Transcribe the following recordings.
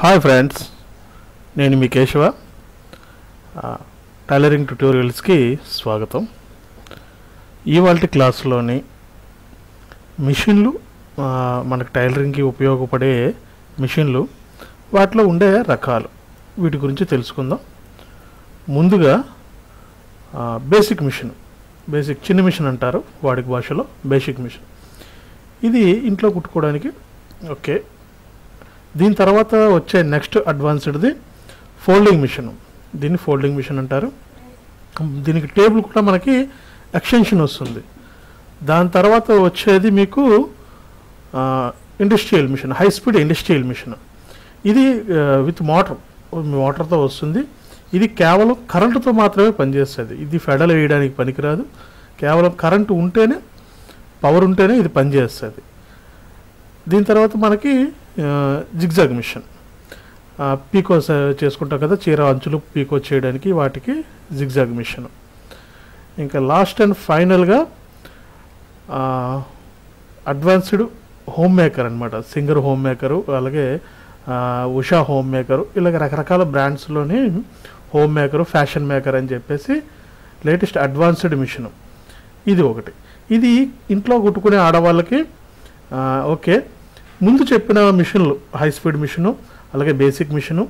Hi friends నేను మీ Keshava. Tailoring ట్యుటోరియల్స్కి స్వాగతం. ఇవాళ క్లాస్లోని మిషన్లు మనకు టైలరింగ్కి ఉపయోగపడే మిషన్లు వాటిలో ఉండే రకాలు వీటి గురించి తెలుసుకుందాం. ముందుగా బేసిక్ మిషన్. బేసిక్ చిన్న మిషన్ అంటారు వాడికి భాషలో బేసిక్ మిషన్. ఇది ఇంట్లో కుట్టుకోవడానికి ఓకే దీని తర్వాత వచ్చే నెక్స్ట్ అడ్వాన్స్డ్ది ఫోల్డింగ్ మిషన్ దీన్ని ఫోల్డింగ్ మిషన్ అంటారు. దీనికి టేబుల్ కూడా మనకి ఎక్స్టెన్షన్ వస్తుంది. దాని తర్వాత వచ్చేది మీకు industrial machine high speed industrial machine ఇది విత్ మోటార్ మోటార్తో వస్తుంది. ఇది కేవలం కరెంటుతో మాత్రమే పనిచేస్తుంది. ఇది ఫెడల్ వేయడానికి పనికిరాదు. కేవలం కరెంటు ఉంటేనే పవర్ ఉంటేనే ఇది పనిచేస్తుంది. దీని తర్వాత మనకి జిగ్జాగ్ మిషన్. పీకో స- చేసుకుంటాం కదా చీర అంచులు పీకో చేయడానికి వాటికి జిగ్జాగ్ మిషన్. ఇంకా లాస్ట్ అండ్ ఫైనల్గా అడ్వాన్స్డ్ హోమ్ మేకర్ అనమాట సింగర్ హోమ్ మేకరు అలాగే ఉషా హోమ్ మేకరు ఇలాగ రకరకాల బ్రాండ్స్లోని హోమ్ మేకరు ఫ్యాషన్ మేకర్ అని చెప్పేసి లేటెస్ట్ అడ్వాన్స్డ్ మిషన్. ఇది ఒకటి. ఇది ఇంట్లో కుట్టుకునే ఆడవాళ్ళకి ఓకే. ముందు చెప్పిన మిషన్లు హై స్పీడ్ మిషను అలాగే బేసిక్ మిషను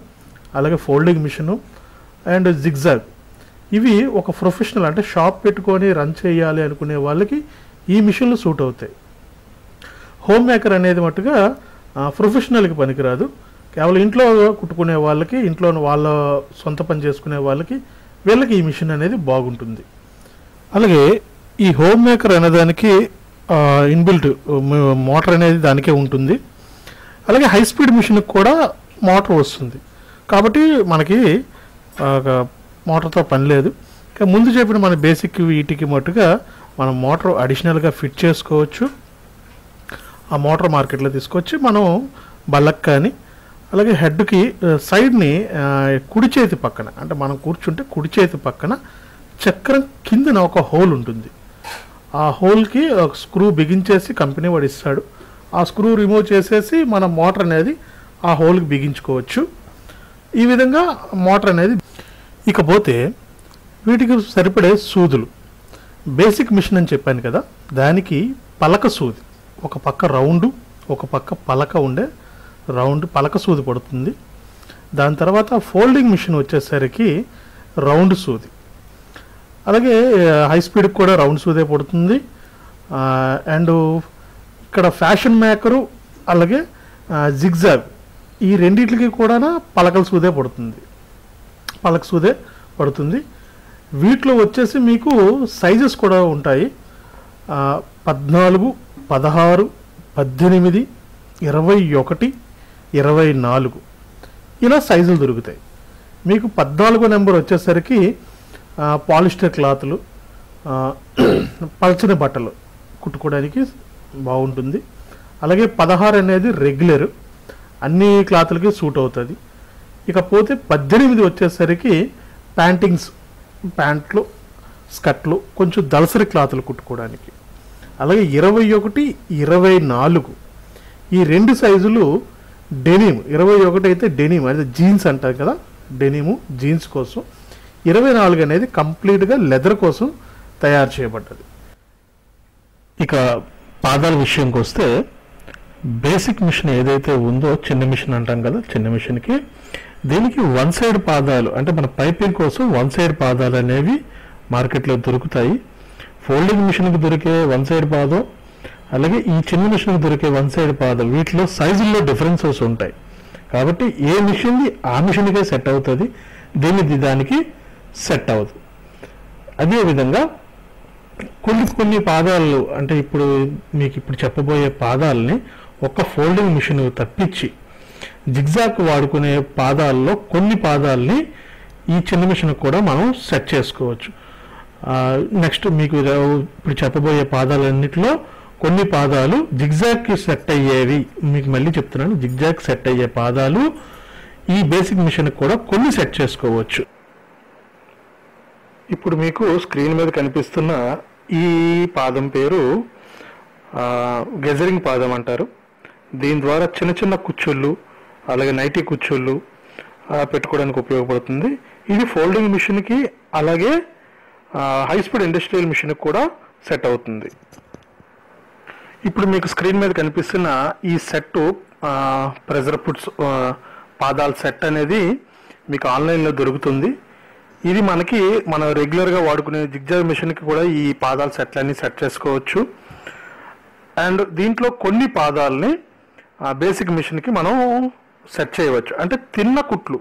అలాగే ఫోల్డింగ్ మిషను అండ్ జిగ్జాగ్ ఇవి ఒక ప్రొఫెషనల్ అంటే షాప్ పెట్టుకొని రన్ చేయాలి అనుకునే వాళ్ళకి ఈ మిషన్లు సూట్ అవుతాయి. హోమ్ మేకర్ అనేది మట్టుగా ప్రొఫెషనల్కి పనికిరాదు. కేవలం ఇంట్లో కుట్టుకునే వాళ్ళకి ఇంట్లో వాళ్ళ సొంత పని చేసుకునే వాళ్ళకి వీళ్ళకి ఈ మిషన్ అనేది బాగుంటుంది. అలాగే ఈ హోమ్ మేకర్ అనేదానికి ఇన్బిల్ట్ మోటార్ అనేది దానికే ఉంటుంది. అలాగే హై స్పీడ్ మిషన్కి కూడా మోటార్ వస్తుంది. కాబట్టి మనకి ఒక మోటార్తో పని లేదు. ఇంకా ముందు చెప్పిన మన బేసిక్ వీటికి మట్టుగా మనం మోటార్ అడిషనల్గా ఫిట్ చేసుకోవచ్చు. ఆ మోటార్ మార్కెట్లో తీసుకొచ్చి మనం బల్లక్ కానీ అలాగే హెడ్కి సైడ్ని కుడి చేతి పక్కన అంటే మనం కూర్చుంటే కుడి చేతి పక్కన చక్రం కిందన ఒక హోల్ ఉంటుంది. ఆ హోల్కి ఒక స్క్రూ బిగించేసి కంపెనీ వాడు ఇస్తాడు. ఆ స్క్రూ రిమూవ్ చేసేసి మన మోటార్ అనేది ఆ హోల్కి బిగించుకోవచ్చు. ఈ విధంగా మోటార్ అనేది ఇకపోతే వీటికి సరిపడే సూదులు. బేసిక్ మిషన్ అని చెప్పాను కదా దానికి పలక సూది. ఒక పక్క రౌండ్ ఒక పక్క పలక ఉండే రౌండ్ పలక సూది పడుతుంది. దాని తర్వాత ఫోల్డింగ్ మిషన్ వచ్చేసరికి రౌండ్ సూది. అలాగే హై స్పీడ్కి కూడా రౌండ్ షూదే పడుతుంది. అండ్ ఇక్కడ ఫ్యాషన్ మేకరు అలాగే జిగ్జాగ్ ఈ రెండింటికి కూడా పలకల సూదే పడుతుంది. పలక సూదే పడుతుంది. వీటిలో వచ్చేసి మీకు సైజెస్ కూడా ఉంటాయి. పద్నాలుగు పదహారు పద్దెనిమిది ఇరవై ఒకటి ఇరవై నాలుగు. ఇలా సైజులు దొరుకుతాయి. మీకు పద్నాలుగో నెంబర్ వచ్చేసరికి పాలిస్టర్ క్లాతులు పల్చని బట్టలు కుట్టుకోవడానికి బాగుంటుంది. అలాగే పదహారు అనేది రెగ్యులర్ అన్ని క్లాతులకి సూట్ అవుతుంది. ఇకపోతే పద్దెనిమిది వచ్చేసరికి ప్యాంటింగ్స్ ప్యాంట్లు స్కర్ట్లు కొంచెం దళసరి క్లాతులు కుట్టుకోవడానికి. అలాగే ఇరవై ఒకటి ఇరవై నాలుగు ఈ రెండు సైజులు డెనిమ్ ఇరవై ఒకటి అయితే డెనిమ్ అదే జీన్స్ అంటారు కదా డెనిము జీన్స్ కోసం ఇరవై నాలుగు అనేది కంప్లీట్గా లెదర్ కోసం తయారు చేయబడ్డది. ఇక పాదాల విషయంకి వస్తే బేసిక్ మిషన్ ఏదైతే ఉందో చిన్న మిషన్ అంటాం కదా చిన్న మిషన్కి దీనికి వన్ సైడ్ పాదాలు అంటే మన పైపింగ్ కోసం వన్ సైడ్ పాదాలు అనేవి మార్కెట్లో దొరుకుతాయి. ఫోల్డింగ్ మిషన్కి దొరికే వన్ సైడ్ పాదం అలాగే ఈ చిన్న మిషన్కి దొరికే వన్ సైడ్ పాదం వీటిలో సైజుల్లో డిఫరెన్సెస్ ఉంటాయి. కాబట్టి ఏ మిషన్ది ఆ మిషన్కే సెట్ అవుతుంది దీనిది దానికి సెట్ అవ్వదు. అదేవిధంగా కొన్ని కొన్ని పాదాలు అంటే ఇప్పుడు మీకు ఇప్పుడు చెప్పబోయే పాదాలని ఒక ఫోల్డింగ్ మిషన్ తప్పించి జిగ్జాక్ వాడుకునే పాదాల్లో కొన్ని పాదాలని ఈ చిన్న మిషన్ కూడా మనం సెట్ చేసుకోవచ్చు. నెక్స్ట్ మీకు ఇప్పుడు చెప్పబోయే పాదాలన్నిటిలో కొన్ని పాదాలు జిగ్జాక్కి సెట్ అయ్యేవి మీకు మళ్ళీ చెప్తున్నాను జిగ్జాక్ సెట్ అయ్యే పాదాలు ఈ బేసిక్ మిషన్ కూడా కొన్ని సెట్ చేసుకోవచ్చు. ఇప్పుడు మీకు స్క్రీన్ మీద కనిపిస్తున్న ఈ పాదం పేరు గెజరింగ్ పాదం అంటారు. దీని ద్వారా చిన్న చిన్న కుచ్చుళ్ళు అలాగే నైటీ కుచ్చుళ్ళు పెట్టుకోవడానికి ఉపయోగపడుతుంది. ఇది ఫోల్డింగ్ మిషన్కి అలాగే హై స్పీడ్ ఇండస్ట్రియల్ మిషన్కి కూడా సెట్ అవుతుంది. ఇప్పుడు మీకు స్క్రీన్ మీద కనిపిస్తున్న ఈ సెట్ ప్రెజర్ పుట్స్ పాదాల సెట్ అనేది మీకు ఆన్లైన్లో దొరుకుతుంది. ఇది మనకి మనం రెగ్యులర్గా వాడుకునే జిగ్జాగ్ మిషన్కి కూడా ఈ పాదాల సెట్లన్నీ సెట్ చేసుకోవచ్చు. అండ్ దీంట్లో కొన్ని పాదాలని బేసిక్ మిషన్కి మనం సెట్ చేయవచ్చు. అంటే తిన్న కుట్లు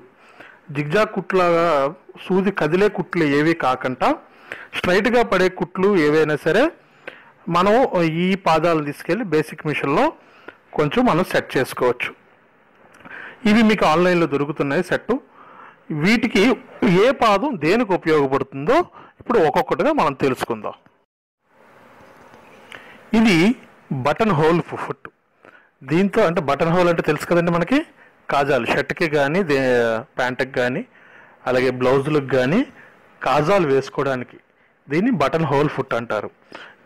జిగ్జాగ్ కుట్లాగా సూది కదిలే కుట్లు ఏవి కాకుండా స్ట్రైట్గా పడే కుట్లు ఏవైనా సరే మనం ఈ పాదాలు తీసుకెళ్ళి బేసిక్ మిషన్లో కొంచెం మనం సెట్ చేసుకోవచ్చు. ఇవి మీకు ఆన్లైన్లో దొరుకుతున్నాయి సెట్టు వీటికి ఏ పాదం దేనికి ఉపయోగపడుతుందో ఇప్పుడు ఒక్కొక్కటిగా మనం తెలుసుకుందాం. ఇది బటన్ హోల్ ఫుట్. దీంతో అంటే బటన్ హోల్ అంటే తెలుసు కదండి మనకి? కాజాలు. షర్ట్కి కానీ దే ప్యాంట్కి కానీ అలాగే బ్లౌజులకు కానీ కాజాలు వేసుకోవడానికి దీన్ని బటన్ హోల్ ఫుట్ అంటారు.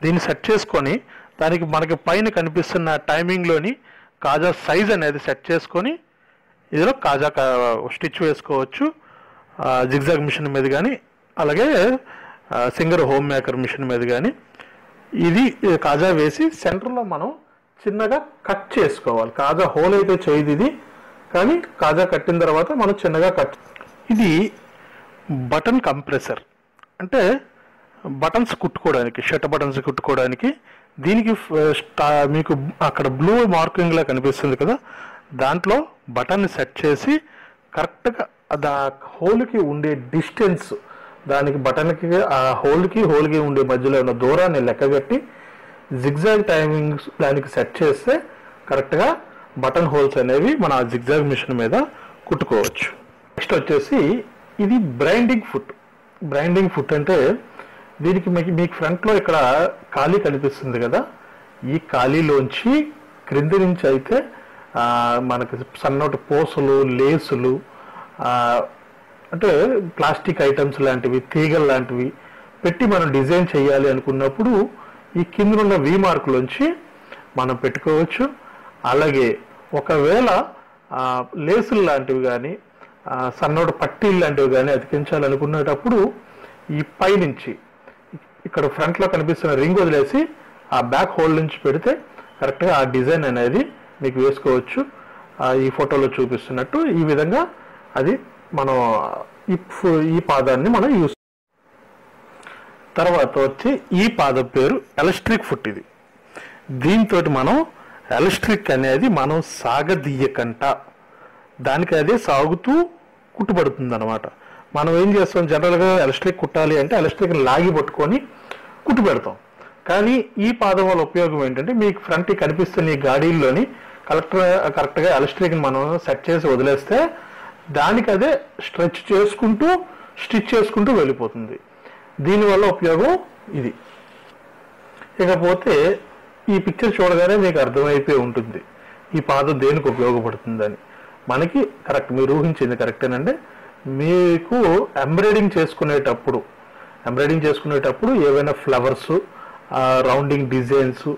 దీన్ని సెట్ చేసుకొని దానికి మనకి పైన కనిపిస్తున్న టైమింగ్లోని కాజా సైజ్ అనేది సెట్ చేసుకొని ఇందులో కాజా స్టిచ్ వేసుకోవచ్చు జిగ్జాగ్ మిషన్ మీద కానీ అలాగే సింగర్ హోమ్ మేకర్ మిషన్ మీద కానీ ఇది కాజా వేసి సెంటర్లో మనం చిన్నగా కట్ చేసుకోవాలి. కాజా హోల్ అయితే చేయదు ఇది కానీ కాజా కట్టిన తర్వాత మనం చిన్నగా కట్ ఇది బటన్ కంప్రెసర్. అంటే బటన్స్ కుట్టుకోవడానికి షర్ట్ బటన్స్ కుట్టుకోవడానికి దీనికి మీకు అక్కడ బ్లూ మార్కింగ్లా కనిపిస్తుంది కదా దాంట్లో బటన్ సెట్ చేసి కరెక్ట్గా దా హోల్కి ఉండే డిస్టెన్స్ దానికి బటన్కి ఆ హోల్కి హోల్కి ఉండే మధ్యలో ఉన్న దూరాన్ని లెక్కగట్టి జిగ్జాగ్ టైమింగ్స్ దానికి సెట్ చేస్తే కరెక్ట్గా బటన్ హోల్స్ అనేవి మన జిగ్జాగ్ మిషన్ మీద కుట్టుకోవచ్చు. నెక్స్ట్ వచ్చేసి ఇది బ్రైండింగ్ ఫుట్. బ్రైండింగ్ ఫుట్ అంటే దీనికి మీకు మీకు ఫ్రంట్లో ఇక్కడ ఖాళీ కనిపిస్తుంది కదా. ఈ ఖాళీలోంచి క్రింది నుంచి అయితే మనకి సన్నటి పూసలు లేసులు అంటే ప్లాస్టిక్ ఐటమ్స్ లాంటివి తీగలు లాంటివి పెట్టి మనం డిజైన్ చేయాలి అనుకున్నప్పుడు ఈ కింద ఉన్న వి మార్కులోంచి మనం పెట్టుకోవచ్చు. అలాగే ఒకవేళ లేసులు లాంటివి కానీ సన్నోడు పట్టీలు లాంటివి కానీ అతికించాలనుకునేటప్పుడు ఈ పైనుంచి ఇక్కడ ఫ్రంట్లో కనిపిస్తున్న రింగ్ వదిలేసి ఆ బ్యాక్ హోల్ నుంచి పెడితే కరెక్ట్గా ఆ డిజైన్ అనేది మీకు వేసుకోవచ్చు. ఈ ఫోటోలో చూపిస్తున్నట్టు ఈ విధంగా అది మనం ఈ ఈ పాదాన్ని మనం యూస్ తర్వాత వచ్చి ఈ పాదం పేరు ఎలక్ట్రిక్ ఫుట్ ఇది. దీంతో మనం ఎలక్ట్రిక్ అనేది మనం సాగదీయకంట. దానికి అదే సాగుతూ కుట్టుబడుతుంది అనమాట మనం ఏం చేస్తాం? జనరల్గా ఎలక్ట్రిక్ కుట్టాలి అంటే ఎలక్ట్రిక్ని లాగి పట్టుకొని కుట్టు పెడతాం కానీ ఈ పాదం వల్ల ఉపయోగం ఏంటంటే మీకు ఫ్రంట్ కనిపిస్తున్న ఈ గాడీల్లోని కలెక్టర్ కరెక్ట్గా ఎలక్ట్రిక్ మనం సెట్ చేసి వదిలేస్తే దానికి అదే స్ట్రెచ్ చేసుకుంటూ స్టిచ్ చేసుకుంటూ వెళ్ళిపోతుంది. దీనివల్ల ఉపయోగం ఇది. ఇకపోతే ఈ పిక్చర్ చూడగానే మీకు అర్థమైపోయి ఉంటుంది. ఈ పాదం దేనికి ఉపయోగపడుతుందని. మనకి కరెక్ట్ మీరు ఊహించింది కరెక్టేనండి. మీకు ఎంబ్రాయిడింగ్ చేసుకునేటప్పుడు ఎంబ్రాయిడింగ్ చేసుకునేటప్పుడు ఏవైనా ఫ్లవర్స్ రౌండింగ్ డిజైన్స్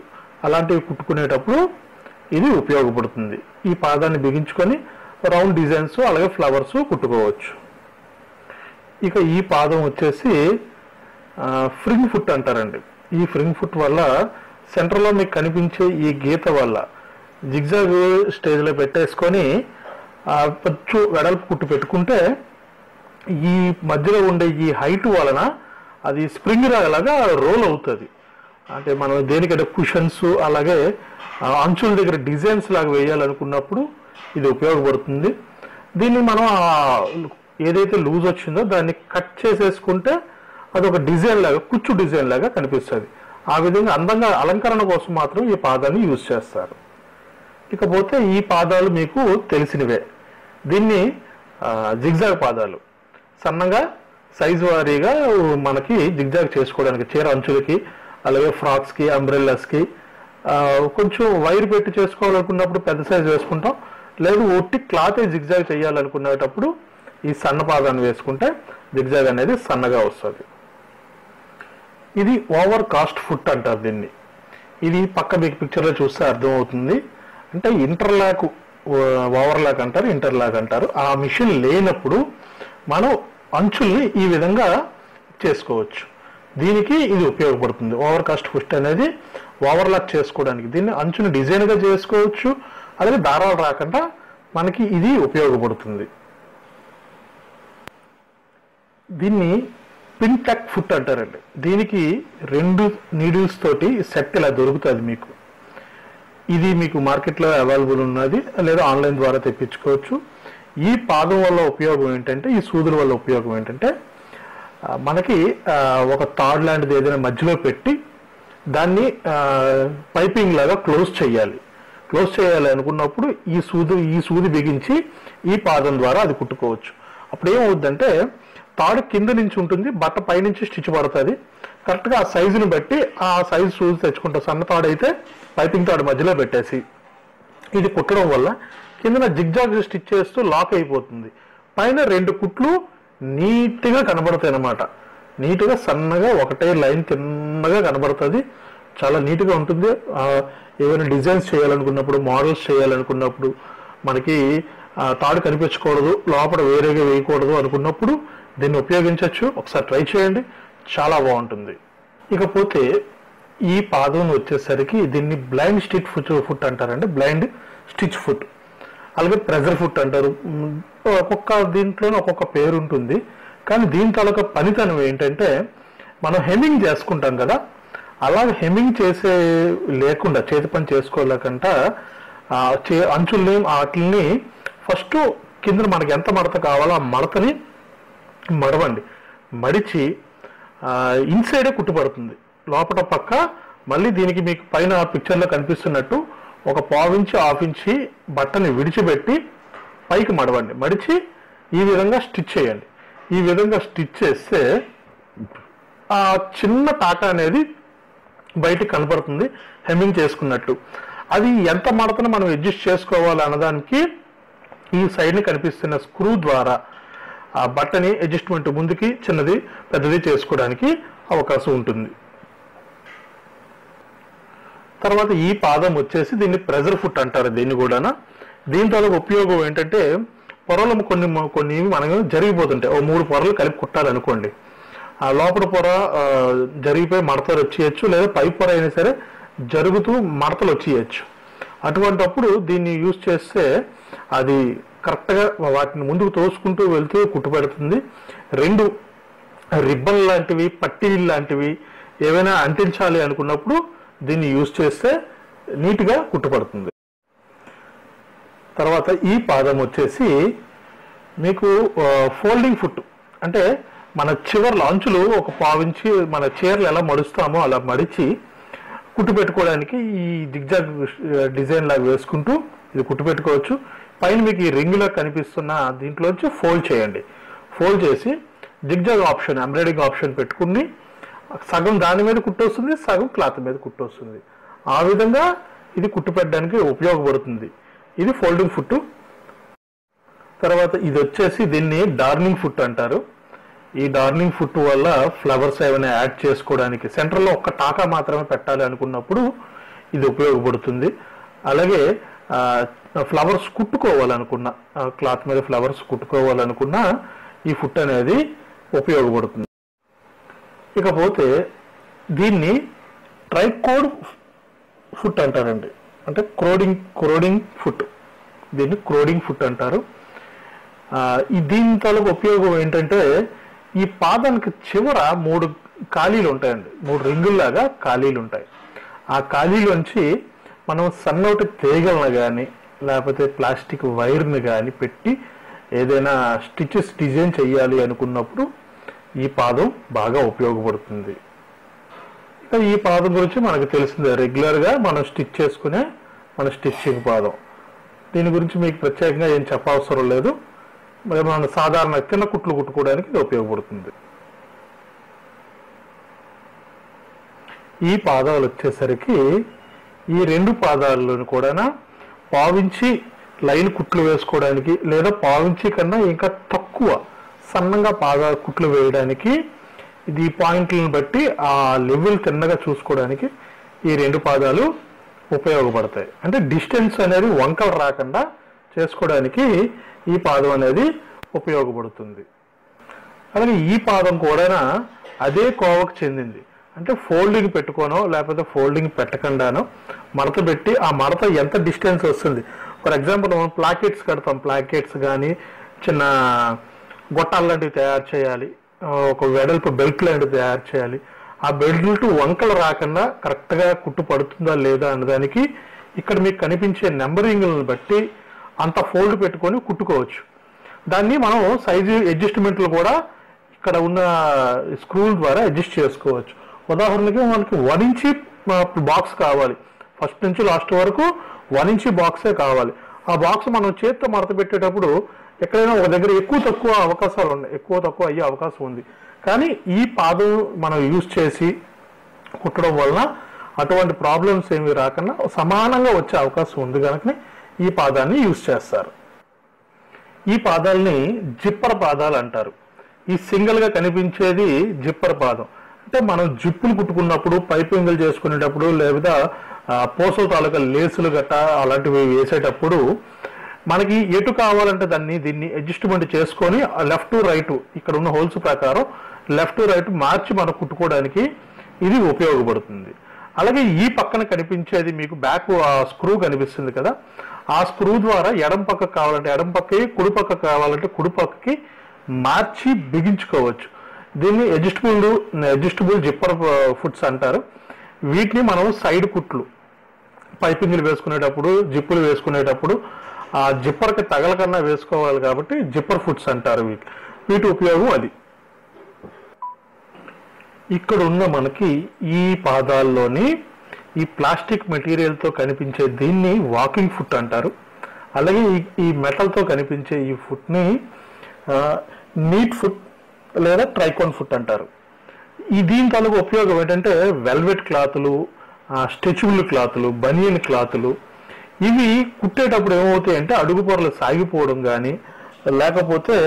అలాంటివి కుట్టుకునేటప్పుడు ఇది ఉపయోగపడుతుంది. ఈ పాదాన్ని బిగించుకొని రౌండ్ డిజైన్స్ అలాగే ఫ్లవర్స్ కుట్టుకోవచ్చు. ఇక ఈ పాదం వచ్చేసి ఫ్రింగ్ ఫుట్ అంటారండి. ఈ ఫ్రింగ్ ఫుట్ వల్ల సెంటర్లో మీకు కనిపించే ఈ గీత వల్ల జిగ్జాగ్ స్టేజ్లో పెట్టేసుకొని పచ్చు కొంచెం వెడల్పు కుట్టు పెట్టుకుంటే ఈ మధ్యలో ఉండే ఈ హైట్ వలన అది స్ప్రింగ్ రాగలాగా రోల్ అవుతుంది. అంటే మనం దేనికంటే కుషన్స్ అలాగే అంచుల దగ్గర డిజైన్స్ లాగా వేయాలనుకున్నప్పుడు ఇది ఉపయోగపడుతుంది. దీన్ని మనం ఏదైతే లూజ్ వచ్చిందో దాన్ని కట్ చేసేసుకుంటే అది ఒక డిజైన్ లాగా కుచ్చు డిజైన్ లాగా కనిపిస్తుంది. ఆ విధంగా అందంగా అలంకరణ కోసం మాత్రం ఈ పాదాన్ని యూజ్ చేస్తారు. ఇకపోతే ఈ పాదాలు మీకు తెలిసినవే. దీన్ని జిగ్జాగ్ పాదాలు. సన్నగా సైజు వారీగా మనకి జిగ్జాగ్ చేసుకోవడానికి చీర అంచులకి అలాగే ఫ్రాక్స్కి అంబ్రెల్లాస్కి కొంచెం వైర్ పెట్టి చేసుకోవాలనుకున్నప్పుడు పెద్ద సైజ్ వేసుకుంటాం. లేదు ఒట్టి క్లాత్ జిగ్జాగ్ చేయాలనుకునేటప్పుడు ఈ సన్న పాదాన్ని వేసుకుంటే జిగ్జాగ్ అనేది సన్నగా వస్తుంది. ఇది ఓవర్ కాస్ట్ ఫుట్ అంటారు దీన్ని. ఇది పక్క మీకు పిక్చర్లో చూస్తే అర్థమవుతుంది. అంటే ఇంటర్లాక్ ఓవర్లాక్ అంటారు ఇంటర్లాక్ అంటారు. ఆ మిషన్ లేనప్పుడు మనం అంచుల్ని ఈ విధంగా చేసుకోవచ్చు. దీనికి ఇది ఉపయోగపడుతుంది. ఓవర్ కాస్ట్ ఫుట్ అనేది ఓవర్లాక్ చేసుకోవడానికి దీన్ని అంచును డిజైన్గా చేసుకోవచ్చు. అలాగే దారాలు రాకుండా మనకి ఇది ఉపయోగపడుతుంది. దీన్ని పిన్ ఫుట్ అంటారండి. దీనికి రెండు నీడిల్స్ తోటి సెట్ ఇలా దొరుకుతుంది మీకు. ఇది మీకు మార్కెట్లో అవైలబుల్ ఉన్నది లేదా ఆన్లైన్ ద్వారా తెప్పించుకోవచ్చు. ఈ పాదం వల్ల ఉపయోగం ఏంటంటే ఈ సూదుల వల్ల ఉపయోగం ఏంటంటే మనకి ఒక థాడ్ లాంటిది ఏదైనా మధ్యలో పెట్టి దాన్ని పైపింగ్ లాగా క్లోజ్ చేయాలి. క్లోజ్ చేయాలి అనుకున్నప్పుడు ఈ సూది ఈ సూది బిగించి ఈ పాదం ద్వారా అది కుట్టుకోవచ్చు. అప్పుడు ఏమవుద్దంటే తాడు కింద నుంచి ఉంటుంది బట్ట పైనుంచి స్టిచ్ పడుతుంది. కరెక్ట్గా ఆ సైజుని బట్టి ఆ సైజు సూది తెచ్చుకుంటాం సన్న తాడు అయితే పైపింగ్ తాడు మధ్యలో పెట్టేసి ఇది కుట్టడం వల్ల కిందన జిగ్జాగ్ స్టిచ్ చేస్తూ లాక్ అయిపోతుంది. పైన రెండు కుట్లు నీట్గా కనబడతాయి అన్నమాట నీట్గా సన్నగా ఒకటే లైన్ తిన్నగా కనబడుతుంది. చాలా నీట్గా ఉంటుంది. ఏమైనా డిజైన్స్ చేయాలనుకున్నప్పుడు మోడల్స్ చేయాలనుకున్నప్పుడు మనకి తాడు కనిపించకూడదు లోపల వేరేగా వేయకూడదు అనుకున్నప్పుడు దీన్ని ఉపయోగించవచ్చు ఒకసారి ట్రై చేయండి. చాలా బాగుంటుంది. ఇకపోతే ఈ పాదం వచ్చేసరికి దీన్ని బ్లైండ్ స్టిచ్ ఫుట్ ఫుట్ అంటారండి. Blind stitch foot. అలాగే ప్రెజర్ ఫుట్ అంటారు. ఒక్కొక్క దీంట్లోనే ఒక్కొక్క పేరు ఉంటుంది కానీ దీని తాలూకా పనితనం ఏంటంటే మనం హెమింగ్ చేసుకుంటాం కదా అలా హెమింగ్ చేసే లేకుండా చేతి పని చేసుకోలేకంట చే అంచుల్ని వాటిని ఫస్ట్ కింద మనకి ఎంత మడత కావాలో ఆ మడతని మడవండి. మడిచి ఇన్సైడే కుట్టుపడుతుంది లోపల పక్క మళ్ళీ దీనికి మీకు పైన పిక్చర్లో కనిపిస్తున్నట్టు ఒక పావించి హాఫ్ ఇంచి బట్టని విడిచిపెట్టి పైకి మడవండి. మడిచి ఈ విధంగా స్టిచ్ చేయండి. ఈ విధంగా స్టిచ్ చేస్తే ఆ చిన్న పాట అనేది బయటికి కనపడుతుంది హెమ్మింగ్ చేసుకున్నట్టు. అది ఎంత మడతను మనం అడ్జస్ట్ చేసుకోవాలి అన్నదానికి ఈ సైడ్ని కనిపిస్తున్న స్క్రూ ద్వారా ఆ బట్టని అడ్జస్ట్మెంట్ ముందుకి చిన్నది పెద్దది చేసుకోవడానికి అవకాశం ఉంటుంది. తర్వాత ఈ పాదం వచ్చేసి దీన్ని ప్రెజర్ ఫుట్ అంటారు దీన్ని కూడా దీంతో ఉపయోగం ఏంటంటే పొరలు కొన్ని కొన్ని మనకు జరిగిపోతుంటాయి. ఓ మూడు పొరలు కలిపి కుట్టాలనుకోండి. ఆ లోపల పొర జరిగిపోయి మడతలు వచ్చేయచ్చు లేదా పై పొర అయినా సరే జరుగుతూ మడతలు వచ్చేయచ్చు. అటువంటప్పుడు దీన్ని యూజ్ చేస్తే అది కరెక్ట్గా వాటిని ముందుకు తోసుకుంటూ వెళ్తూ కుట్టుపెడుతుంది రెండు రిబ్బన్ లాంటివి పట్టీలు లాంటివి ఏవైనా అంటించాలి అనుకున్నప్పుడు దీన్ని యూజ్ చేస్తే నీట్గా కుట్టుపడుతుంది తర్వాత ఈ పాదం వచ్చేసి మీకు ఫోల్డింగ్ ఫుట్. అంటే మన చివర్ల అంచులు ఒక పావించి మన చీరలు ఎలా మడుస్తామో అలా మడిచి కుట్టు పెట్టుకోవడానికి ఈ దిగ్జాగ్ డిజైన్ లాగా వేసుకుంటూ ఇది కుట్టు పెట్టుకోవచ్చు. పైన మీకు ఈ రింగ్లో కనిపిస్తున్న దీంట్లోంచి ఫోల్డ్ చేయండి. ఫోల్డ్ చేసి దిగ్జాగ్ ఆప్షన్ ఎంబ్రాయిడింగ్ ఆప్షన్ పెట్టుకుని సగం దాని మీద కుట్టొస్తుంది సగం క్లాత్ మీద కుట్టొస్తుంది ఆ విధంగా ఇది కుట్టు పెట్టడానికి ఉపయోగపడుతుంది. ఇది ఫోల్డింగ్ ఫుట్. తర్వాత ఇది వచ్చేసి దీన్ని డార్నింగ్ ఫుట్ అంటారు. ఈ డార్నింగ్ ఫుట్ వల్ల ఫ్లవర్స్ ఏమైనా యాడ్ చేసుకోవడానికి సెంటర్లో ఒక్క టాకా మాత్రమే పెట్టాలి అనుకున్నప్పుడు ఇది ఉపయోగపడుతుంది. అలాగే ఫ్లవర్స్ కుట్టుకోవాలనుకున్న క్లాత్ మీద ఫ్లవర్స్ కుట్టుకోవాలనుకున్న ఈ ఫుట్ అనేది ఉపయోగపడుతుంది. ఇకపోతే దీన్ని ట్రైకోడ్ ఫుట్ అంటారండి. అంటే క్రోడింగ్ క్రోడింగ్ ఫుట్. దీన్ని క్రోడింగ్ ఫుట్ అంటారు. ఈ దీని తాలూకు ఉపయోగం ఏంటంటే ఈ పాదానికి చివర మూడు ఖాళీలు ఉంటాయండి. మూడు రింగుల్లాగా ఖాళీలు ఉంటాయి. ఆ ఖాళీలోంచి మనం సన్నోటి తీగలను కానీ లేకపోతే ప్లాస్టిక్ వైర్ని కానీ పెట్టి ఏదైనా స్టిచెస్ డిజైన్ చేయాలి అనుకున్నప్పుడు ఈ పాదం బాగా ఉపయోగపడుతుంది. సో ఈ పాదం గురించి మనకు తెలిసిందే రెగ్యులర్గా మనం స్టిచ్ చేసుకునే మన స్టిచ్చింగ్ పాదం. దీని గురించి మీకు ప్రత్యేకంగా ఏం చెప్పవసరం లేదు. మరి మన సాధారణ చిన్న కుట్లు కుట్టుకోవడానికి ఇది ఉపయోగపడుతుంది. ఈ పాదాలు వచ్చేసరికి ఈ రెండు పాదాలను కూడా పావించి లైన్ కుట్లు వేసుకోవడానికి లేదా పావించి కన్నా ఇంకా తక్కువ సన్నంగా పాదాలు కుట్లు వేయడానికి ఇది ఈ పాయింట్లను బట్టి ఆ లెవెల్ తిన్నగా చూసుకోవడానికి ఈ రెండు పాదాలు ఉపయోగపడతాయి. అంటే డిస్టెన్స్ అనేది వంకలు రాకుండా చేసుకోవడానికి ఈ పాదం అనేది ఉపయోగపడుతుంది. అలాగే ఈ పాదం కూడా అదే కోవకు చెందింది. అంటే ఫోల్డింగ్ పెట్టుకోనో లేకపోతే ఫోల్డింగ్ పెట్టకుండానో మడత పెట్టి ఆ మడత ఎంత డిస్టెన్స్ వస్తుంది. ఫర్ ఎగ్జాంపుల్ మనం ప్లాకెట్స్ కడతాం. ప్లాకెట్స్ కానీ చిన్న గొట్టాలు లాంటివి తయారు చేయాలి. ఒక వెడల్పు బెల్ట్ లాంటిది తయారు చేయాలి. ఆ బెల్ట్ వంకలు రాకుండా కరెక్ట్గా కుట్టు పడుతుందా లేదా అన్నదానికి ఇక్కడ మీకు కనిపించే నెంబరింగ్లను బట్టి అంత ఫోల్డ్ పెట్టుకొని కుట్టుకోవచ్చు. దాన్ని మనం సైజు అడ్జస్ట్మెంట్లు కూడా ఇక్కడ ఉన్న స్క్రూల ద్వారా అడ్జస్ట్ చేసుకోవచ్చు. ఉదాహరణకి మనకి వన్ ఇంచి బాక్స్ కావాలి. ఫస్ట్ నుంచి లాస్ట్ వరకు వన్ ఇంచి బాక్సే కావాలి. ఆ బాక్స్ మనం చేత్తో మడత పెట్టేటప్పుడు ఎక్కడైనా ఒక దగ్గర ఎక్కువ తక్కువ అవకాశాలు ఉన్నాయి. ఎక్కువ తక్కువ అయ్యే అవకాశం ఉంది. కానీ ఈ పాదం మనం యూజ్ చేసి కుట్టడం వలన అటువంటి ప్రాబ్లమ్స్ ఏమి రాకుండా సమానంగా వచ్చే అవకాశం ఉంది కనుక ఈ పాదాన్ని యూజ్ చేస్తారు. ఈ పాదాలని జిప్పర్ పాదాలు అంటారు. ఈ సింగిల్గా కనిపించేది జిప్పర్ పాదం. అంటే మనం జిప్పులు కుట్టుకున్నప్పుడు పైపింగులు చేసుకునేటప్పుడు లేదా ఆ, తాలూకా లేసులు గట్ట అలాంటివి వేసేటప్పుడు మనకి ఎటు కావాలంటే దాన్ని దీన్ని అడ్జస్ట్మెంట్ చేసుకొని లెఫ్ట్ రైట్ ఇక్కడ ఉన్న హోల్స్ ప్రకారం లెఫ్ట్ రైట్ మార్చి మనం కుట్టుకోవడానికి ఇది ఉపయోగపడుతుంది. అలాగే ఈ పక్కన కనిపించేది మీకు బ్యాక్ ఆ స్క్రూ కనిపిస్తుంది కదా. ఆ స్క్రూ ద్వారా ఎడం పక్క కావాలంటే ఎడం పక్కకి కుడి పక్క కావాలంటే కుడి పక్కకి మార్చి బిగించుకోవచ్చు. దీన్ని అడ్జస్టబుల్ అడ్జస్టబుల్ జిప్పర్ ఫుడ్స్ అంటారు. వీటిని మనం సైడ్ కుట్లు పైపింగ్లు వేసుకునేటప్పుడు జిప్పులు వేసుకునేటప్పుడు ఆ జిప్పర్కి తగలకన్నా వేసుకోవాలి కాబట్టి జిప్పర్ ఫుడ్స్ అంటారు వీటి. వీటి ఉపయోగం అది. ఇక్కడ ఉన్న మనకి ఈ పాదాల్లోని ఈ ప్లాస్టిక్ మెటీరియల్తో కనిపించే దీన్ని వాకింగ్ ఫుట్ అంటారు. అలాగే ఈ మెటల్తో కనిపించే ఈ ఫుట్ని నీట్ ఫుట్ లేదా ట్రైకోన్ ఫుట్ అంటారు. ఈ దీని తాలూకు ఉపయోగం ఏంటంటే వెల్వెట్ క్లాతులు స్ట్రెచబుల్ క్లాతులు బనియన్ క్లాతులు ఇవి కుట్టేటప్పుడు ఏమవుతాయి అంటే అడుగు పొరలు సాగిపోవడం కానీ లేకపోతే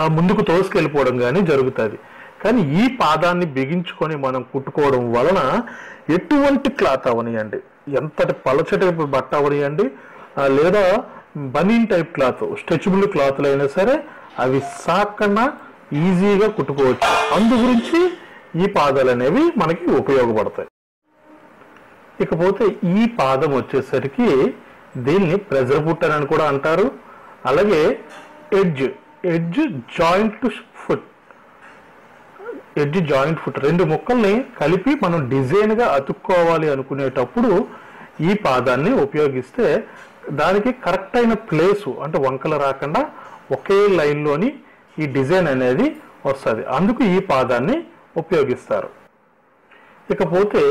ఆ ముందుకు తోసుకెళ్ళిపోవడం కానీ జరుగుతుంది. కానీ ఈ పాదాన్ని బిగించుకొని మనం కుట్టుకోవడం వలన ఎటువంటి క్లాత్ అవనియండి? ఎంతటి పలచటి బట్ట అవనియండి? లేదా బనీన్ టైప్ క్లాత్ స్ట్రెచబుల్ క్లాత్లు అయినా సరే అవి సాకన్నా ఈజీగా కుట్టుకోవచ్చు. అందు గురించి ఈ పాదాలు అనేవి మనకి ఉపయోగపడతాయి. ఇకపోతే ఈ పాదం వచ్చేసరికి దీన్ని ప్రెజర్ ఫుట్ అని కూడా అంటారు. అలాగే edge edge joint foot. Edge joint foot రెండు ముక్కల్ని కలిపి మనం డిజైన్గా అతుక్కోవాలి అనుకునేటప్పుడు ఈ పాదాన్ని ఉపయోగిస్తే దానికి కరెక్ట్ అయిన ప్లేసు అంటే వంకలు రాకుండా ఒకే లైన్లోని ఈ డిజైన్ అనేది వస్తుంది. అందుకు ఈ పాదాన్ని ఉపయోగిస్తారు. ఇకపోతే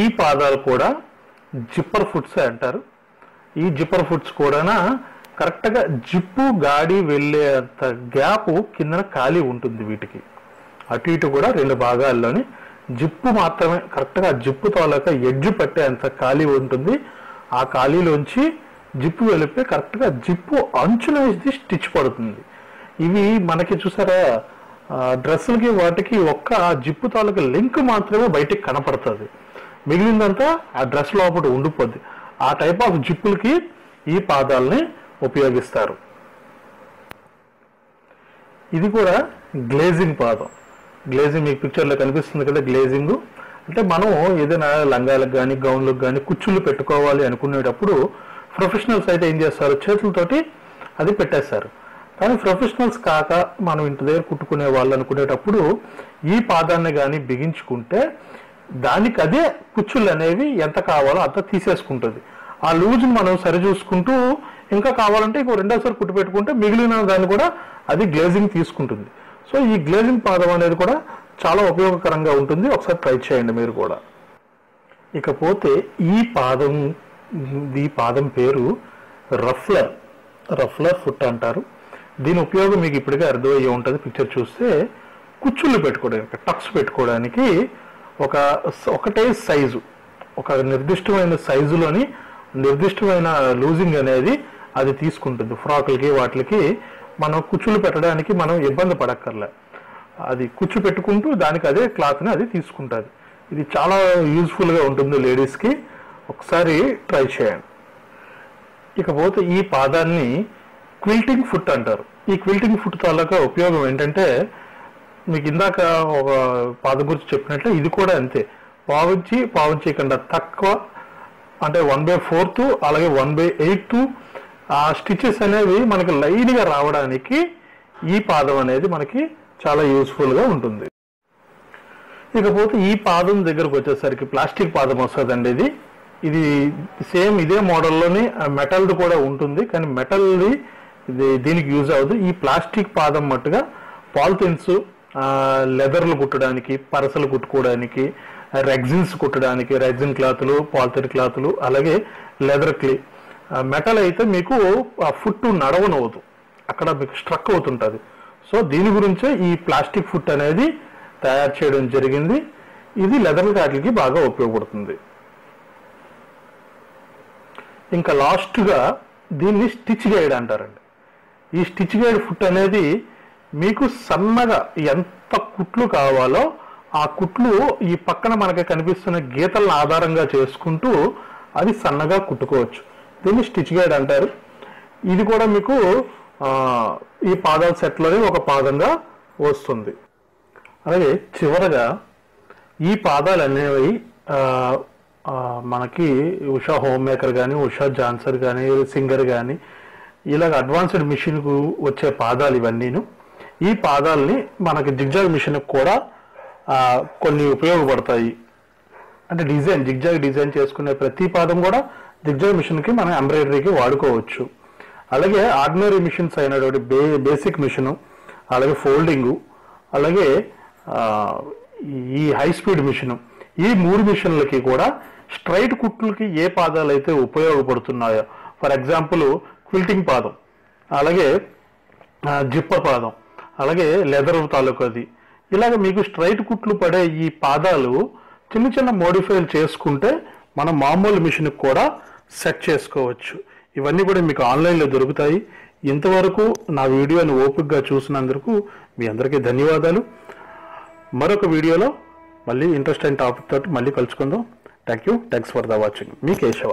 ఈ పాదాలు కూడా జిప్పర్ ఫుట్స్ అంటారు. ఈ జిప్పర్ ఫుట్స్ కూడా కరెక్ట్గా జిప్పు గాడి వెళ్ళేంత గ్యాప్ కిందన ఖాళీ ఉంటుంది వీటికి. అటు ఇటు కూడా రెండు భాగాల్లోని జిప్పు మాత్రమే కరెక్ట్గా జిప్పు తాలూకా ఎడ్జు పట్టేంత ఖాళీ ఉంటుంది. ఆ ఖాళీలోంచి జిప్పు వెళ్ళిపోయి కరెక్ట్గా జిప్పు అంచున వేసి స్టిచ్ పడుతుంది. ఇవి మనకి చూసారా డ్రెస్సులకి వాటికి ఒక్క జిప్పు తాలూకా లింక్ మాత్రమే బయటికి కనపడుతుంది. మిగిలిందంతా ఆ డ్రెస్ లోపల ఉండిపోద్ది. ఆ టైప్ ఆఫ్ జిప్పులకి ఈ పాదాలని ఉపయోగిస్తారు. ఇది కూడా గ్లేజింగ్ పాదం. గ్లేజింగ్ మీకు పిక్చర్లో కనిపిస్తుంది కదా గ్లేజింగ్ అంటే మనం ఏదైనా లంగాలకు కానీ గౌన్లకు కానీ కుచ్చులు పెట్టుకోవాలి అనుకునేటప్పుడు ప్రొఫెషనల్స్ అయితే ఏం చేస్తారు? చేతులతోటి అది పెట్టేస్తారు. కానీ ప్రొఫెషనల్స్ కాక మనం ఇంటి దగ్గర కుట్టుకునే వాళ్ళు అనుకునేటప్పుడు ఈ పాదాన్ని కానీ బిగించుకుంటే దానికి అదే కుచ్చులు అనేవి ఎంత కావాలో అంత తీసేసుకుంటుంది. ఆ లూజ్ని మనం సరి చూసుకుంటూ ఇంకా కావాలంటే ఇంకో రెండోసారి కుట్టు పెట్టుకుంటే మిగిలిన దాన్ని కూడా అది గ్లేజింగ్ తీసుకుంటుంది. సో ఈ గ్లేజింగ్ పాదం అనేది కూడా చాలా ఉపయోగకరంగా ఉంటుంది. ఒకసారి ట్రై చేయండి మీరు కూడా. ఇకపోతే ఈ పాదం ఈ పాదం పేరు రఫ్లర్. రఫ్లర్ ఫుట్ అంటారు. దీని ఉపయోగం మీకు ఇప్పటికే అర్థమయ్యే ఉంటుంది. పిక్చర్ చూస్తే కుచ్చుళ్ళు పెట్టుకోవడానికి టక్స్ పెట్టుకోవడానికి ఒక ఒకటే సైజు. ఒక నిర్దిష్టమైన సైజులోని నిర్దిష్టమైన లూజింగ్ అనేది అది తీసుకుంటుంది. ఫ్రాకులకి వాటికి మనం కుచ్చులు పెట్టడానికి మనం ఇబ్బంది పడక్కర్లే. అది కుచ్చు పెట్టుకుంటూ దానికి అదే క్లాత్ని అది తీసుకుంటుంది ఇది చాలా యూజ్ఫుల్గా ఉంటుంది లేడీస్కి. ఒకసారి ట్రై చేయండి. ఇకపోతే ఈ పాదాన్ని క్విల్టింగ్ ఫుట్ అంటారు. ఈ క్విల్టింగ్ ఫుట్ తాలూకా ఉపయోగం ఏంటంటే మీకు ఇందాక ఒక పాదం గురించి చెప్పినట్లు ఇది కూడా అంతే. పావించి పావుంచి కన్నా తక్కువ అంటే వన్ బై ఫోర్త్ అలాగే వన్ బై ఎయిత్ ఆ స్టిచెస్ అనేవి మనకి లైన్గా రావడానికి ఈ పాదం అనేది మనకి చాలా యూస్ఫుల్గా ఉంటుంది. ఇకపోతే ఈ పాదం దగ్గరకు వచ్చేసరికి ప్లాస్టిక్ పాదం వస్తుందండి ఇది. ఇది సేమ్ ఇదే మోడల్లోని మెటల్ది కూడా ఉంటుంది. కానీ మెటల్ది ఇది దీనికి యూజ్ అవ్వదు. ఈ ప్లాస్టిక్ పాదం మట్టుగా పాలిథిన్స్ లెదర్లు కుట్టడానికి పరసలు కుట్టుకోవడానికి రెగ్జిన్స్ కుట్టడానికి రెగ్జిన్ క్లాతులు పాలిథిన్ క్లాతులు అలాగే లెదర్ క్లీ. మెటల్ అయితే మీకు ఆ ఫుట్ నడవనవదు అక్కడ మీకు స్ట్రక్ అవుతుంటుంది. సో దీని గురించే ఈ ప్లాస్టిక్ ఫుట్ అనేది తయారు చేయడం జరిగింది. ఇది లెదర్ వాటికి బాగా ఉపయోగపడుతుంది. ఇంకా లాస్ట్గా దీన్ని స్టిచ్ గైడ్ అంటారండి. ఈ స్టిచ్ గైడ్ ఫుట్ అనేది మీకు సన్నగా ఎంత కుట్లు కావాలో ఆ కుట్లు ఈ పక్కన మనకి కనిపిస్తున్న గీతలను ఆధారంగా చేసుకుంటూ అది సన్నగా కుట్టుకోవచ్చు. దీన్ని స్టిచ్ గైడ్ అంటారు. ఇది కూడా మీకు ఈ పాదాల సెట్లోనే ఒక పాదంగా వస్తుంది. అలాగే చివరగా ఈ పాదాలు అనేవి మనకి ఉషా హోమ్ మేకర్ కానీ ఉషా జాన్సర్ కానీ సింగర్ కానీ ఇలాగ అడ్వాన్స్డ్ మిషన్కు వచ్చే పాదాలు ఇవన్నీను. ఈ పాదాలని మనకి జిగ్జాగ్ మిషన్కి కూడా కొన్ని ఉపయోగపడతాయి. అంటే డిజైన్ జిగ్జాగ్ డిజైన్ చేసుకునే ప్రతి పాదం కూడా జిగ్జాగ్ మిషన్కి మనం ఎంబ్రాయిడరీకి వాడుకోవచ్చు. అలాగే ఆర్డినరీ మిషన్స్ అయినటువంటి బే బేసిక్ మిషను అలాగే ఫోల్డింగు అలాగే ఈ హై స్పీడ్ మిషన్ ఈ మూడు మిషన్లకి కూడా స్ట్రైట్ కుట్లకి ఏ పాదాలు అయితే ఉపయోగపడుతున్నాయో ఫర్ ఎగ్జాంపుల్ క్విల్టింగ్ పాదం అలాగే జిప్ప పాదం అలాగే లెదర్ తాలూకాది ఇలాగ మీకు స్ట్రైట్ కుట్లు పడే ఈ పాదాలు చిన్న చిన్న మోడిఫైలు చేసుకుంటే మనం మామూలు మిషన్కి కూడా సెట్ చేసుకోవచ్చు. ఇవన్నీ కూడా మీకు ఆన్లైన్లో దొరుకుతాయి. ఇంతవరకు నా వీడియోని ఓపికగా చూసినందుకు మీ అందరికీ ధన్యవాదాలు. మరొక వీడియోలో మళ్ళీ ఇంట్రెస్ట్ టాపిక్ తోటి మళ్ళీ కలుసుకుందాం. Thank you thanks for the watching me Keshava.